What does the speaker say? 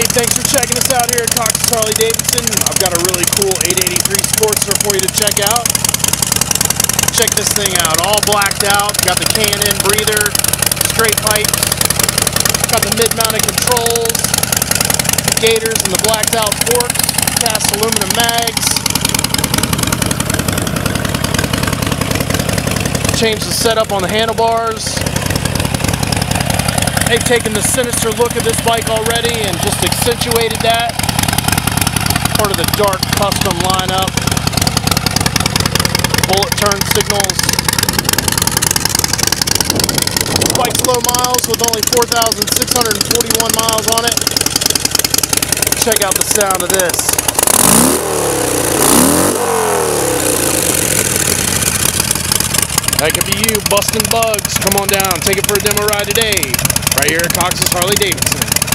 Hey, thanks for checking us out here at Cox's Harley Davidson. I've got a really cool 883 Sportster for you to check out. Check this thing out, all blacked out. Got the K&N breather, straight pipes. Got the mid-mounted controls, the gators and the blacked out forks, cast aluminum mags. Changed the setup on the handlebars. They've taken the sinister look of this bike already and just accentuated that. Part of the dark custom lineup. Bullet turn signals. Bike's low miles with only 4,641 miles on it. Check out the sound of this. That could be you busting bugs. Come on down, take it for a demo ride today. Right here at Cox's Harley Davidson.